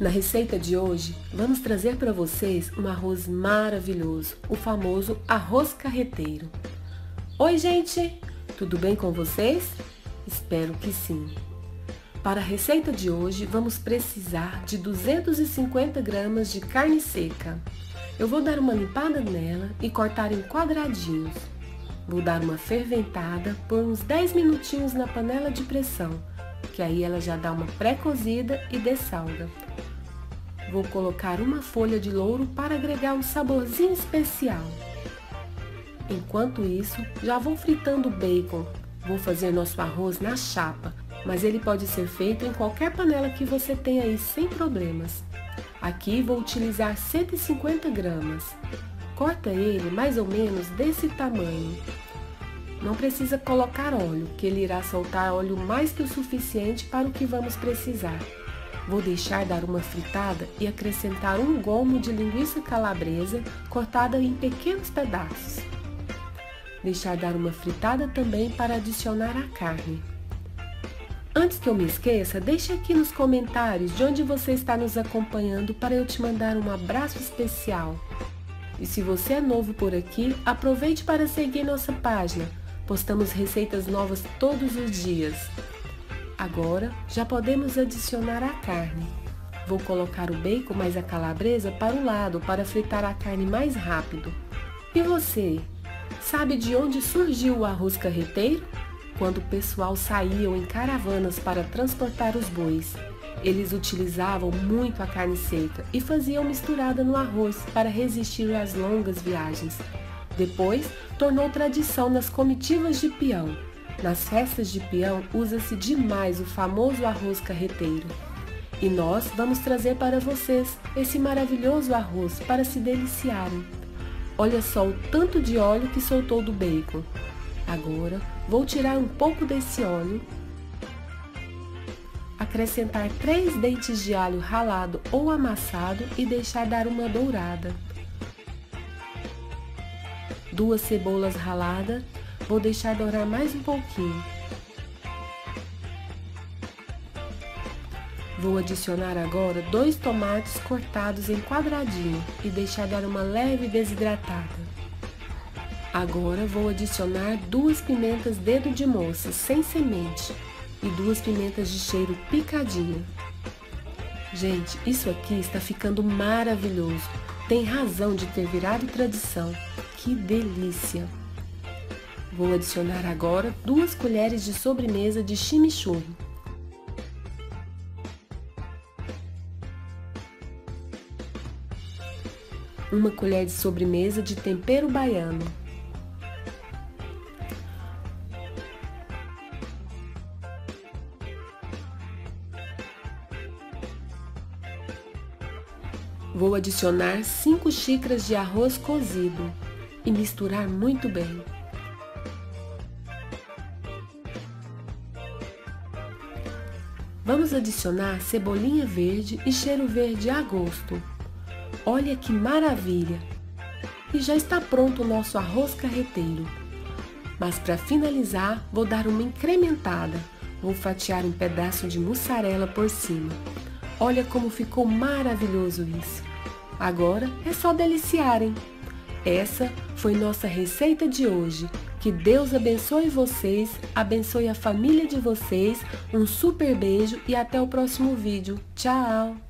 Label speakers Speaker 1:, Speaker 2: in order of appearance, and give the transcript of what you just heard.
Speaker 1: Na receita de hoje, vamos trazer para vocês um arroz maravilhoso, o famoso arroz carreteiro. Oi, gente! Tudo bem com vocês? Espero que sim. Para a receita de hoje, vamos precisar de 250 gramas de carne seca. Eu vou dar uma limpada nela e cortar em quadradinhos. Vou dar uma ferventada por uns 10 minutinhos na panela de pressão, que aí ela já dá uma pré-cozida e dessalga. Vou colocar uma folha de louro para agregar um saborzinho especial. Enquanto isso, já vou fritando o bacon. Vou fazer nosso arroz na chapa, mas ele pode ser feito em qualquer panela que você tenha aí sem problemas. Aqui vou utilizar 150 gramas. Corta ele mais ou menos desse tamanho. Não precisa colocar óleo, que ele irá soltar óleo mais que o suficiente para o que vamos precisar. Vou deixar dar uma fritada e acrescentar um gomo de linguiça calabresa cortada em pequenos pedaços. Deixar dar uma fritada também para adicionar a carne. Antes que eu me esqueça, deixe aqui nos comentários de onde você está nos acompanhando para eu te mandar um abraço especial. E se você é novo por aqui, aproveite para seguir nossa página. Postamos receitas novas todos os dias. Agora já podemos adicionar a carne. Vou colocar o bacon mais a calabresa para o lado para fritar a carne mais rápido. E você, sabe de onde surgiu o arroz carreteiro? Quando o pessoal saíam em caravanas para transportar os bois. Eles utilizavam muito a carne seca e faziam misturada no arroz para resistir às longas viagens. Depois, tornou tradição nas comitivas de peão nas festas de peão usa-se demais o famoso arroz carreteiro. E nós vamos trazer para vocês esse maravilhoso arroz para se deliciarem. Olha só o tanto de óleo que soltou do bacon. Agora vou tirar um pouco desse óleo, acrescentar três dentes de alho ralado ou amassado e deixar dar uma dourada. Duas cebolas raladas Vou deixar dourar mais um pouquinho. Vou adicionar agora dois tomates cortados em quadradinho e deixar dar uma leve desidratada. Agora vou adicionar duas pimentas dedo de moça sem semente e duas pimentas de cheiro picadinha. Gente, isso aqui está ficando maravilhoso. Tem razão de ter virado tradição. Que delícia! Vou adicionar agora duas colheres de sobremesa de chimichurri. Uma colher de sobremesa de tempero baiano. Vou adicionar 5 xícaras de arroz cozido e misturar muito bem. Vamos adicionar cebolinha verde e cheiro verde a gosto. Olha que maravilha! E já está pronto o nosso arroz carreteiro. Mas para finalizar, vou dar uma incrementada. Vou fatiar um pedaço de mussarela por cima. Olha como ficou maravilhoso isso. Agora é só deliciarem. Essa foi nossa receita de hoje. Que Deus abençoe vocês, abençoe a família de vocês. Um super beijo e até o próximo vídeo. Tchau!